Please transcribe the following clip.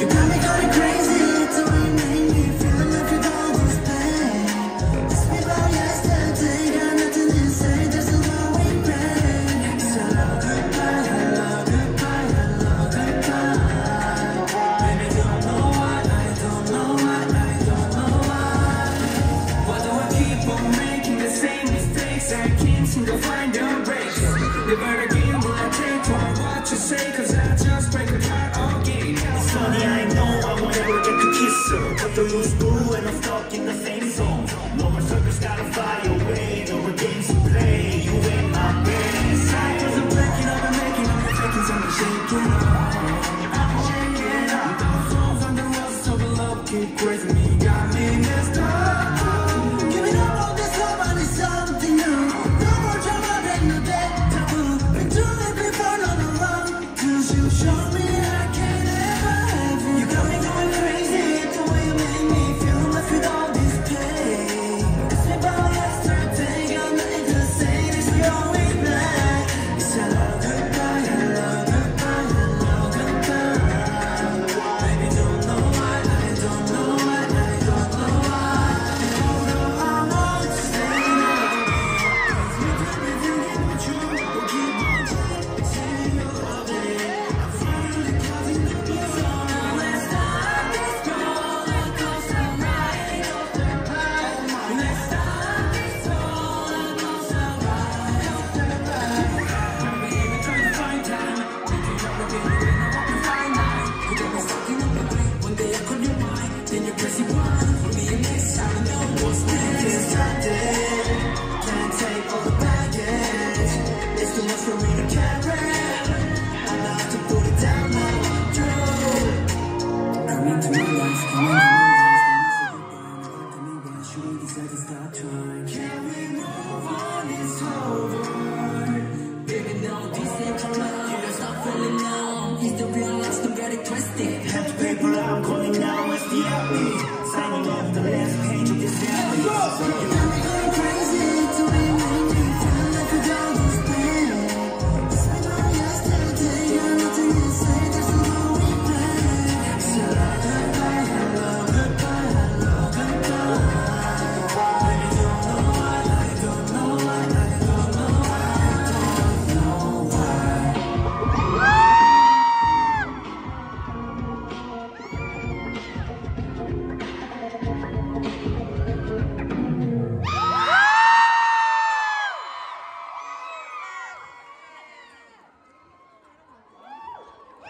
You got me mistakes? I can't seem to find your breaks. Never again will I take on what you say, cause I just break a heart again. Sonny, I know I won't ever get to kiss her But the rules blue and I'm stuck in the same zone No more circles gotta fly away No more games to play You ain't my best Cause I'm breaking up and making up and faking something shaking up. I'm shaking up. Those songs on the walls of love keep crazy me, Then you press rewind for me and next time I know what's next. Can't stop it, can't take all the baggage. It's too much for me to carry. I have to put it down now. True. Come into my life, come into my life. To stop trying. We move on? It's over. Baby, no, this ain't your love. Stop. It's the real life, don't get it twisted. Have to paper, I'm